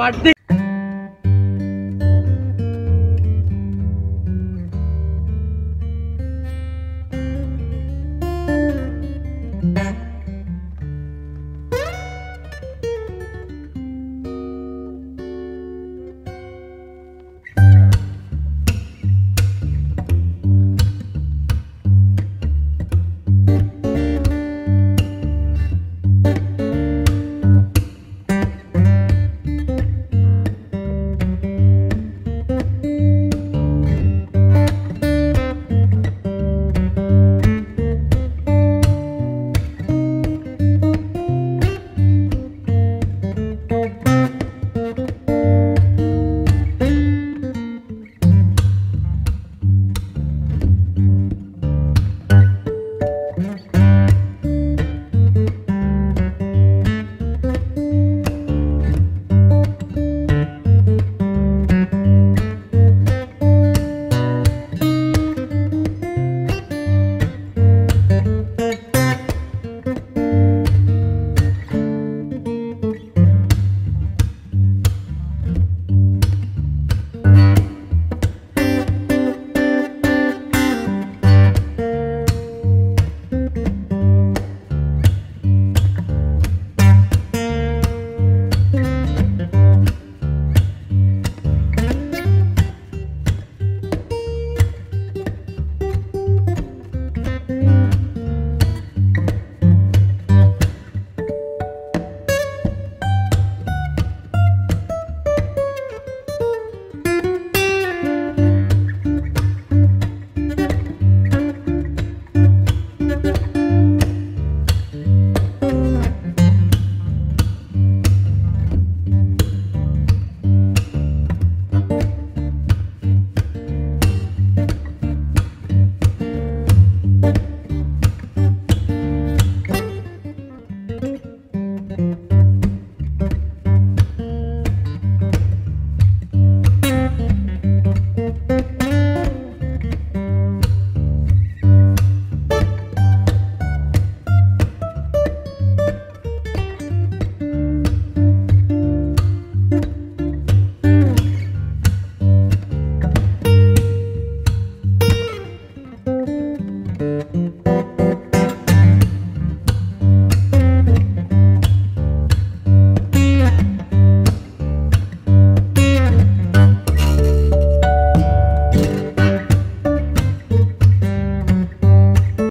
പട്ടി